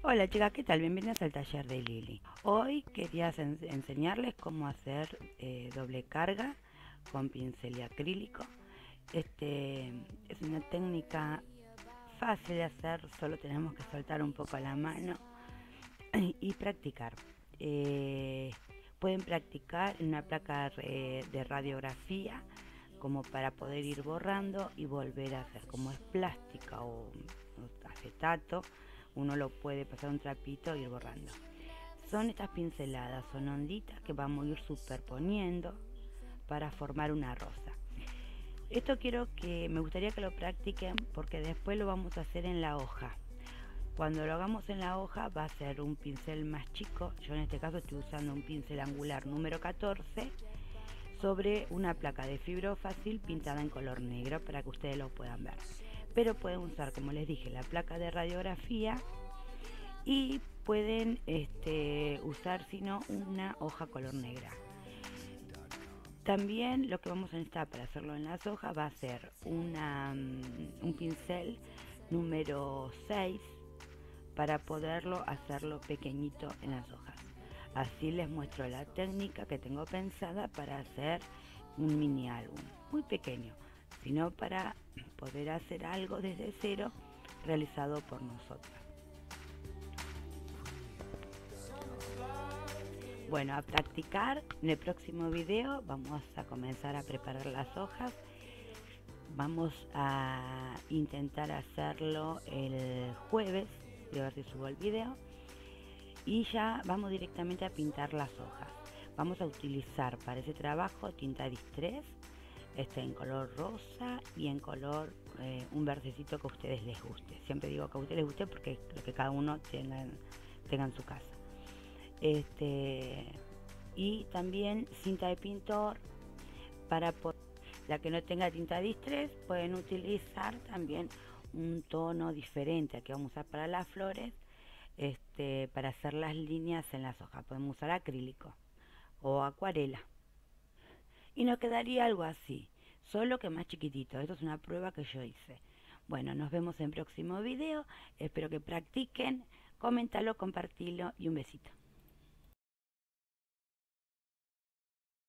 Hola chicas, ¿qué tal? Bienvenidas al taller de Lili. Hoy quería enseñarles cómo hacer eh, doble carga con pincel y acrílico. Este es una técnica fácil de hacer, solo tenemos que soltar un poco la mano y practicar. Eh, pueden practicar en una placa de radiografía como para poder ir borrando y volver a hacer como es plástica o acetato uno lo puede pasar un trapito e ir borrando. Son estas pinceladas, son onditas que vamos a ir superponiendo para formar una rosa. Esto quiero que, me gustaría que lo practiquen porque después lo vamos a hacer en la hoja. Cuando lo hagamos en la hoja va a ser un pincel más chico, yo en este caso estoy usando un pincel angular número 14 sobre una placa de fibro fácil pintada en color negro para que ustedes lo puedan ver pero pueden usar, como les dije, la placa de radiografía y pueden este, usar, si no, una hoja color negra. También lo que vamos a necesitar para hacerlo en las hojas va a ser mm, un pincel número 6 para poderlo hacerlo pequeñito en las hojas. Así les muestro la técnica que tengo pensada para hacer un mini álbum muy pequeño sino para poder hacer algo desde cero realizado por nosotros. Bueno, a practicar. En el próximo video vamos a comenzar a preparar las hojas. Vamos a intentar hacerlo el jueves, a ver si subo el video. Y ya vamos directamente a pintar las hojas. Vamos a utilizar para ese trabajo tinta Distress este, en color rosa y en color eh, un verdecito que a ustedes les guste. Siempre digo que a ustedes les guste porque lo que cada uno tenga, tenga en su casa. Este, y también cinta de pintor para la que no tenga tinta distress pueden utilizar también un tono diferente que vamos a usar para las flores este, para hacer las líneas en las hojas podemos usar acrílico o acuarela y nos quedaría algo así, solo que más chiquitito. Esto es una prueba que yo hice. Bueno, nos vemos en próximo video. Espero que practiquen. Coméntalo, compartilo y un besito.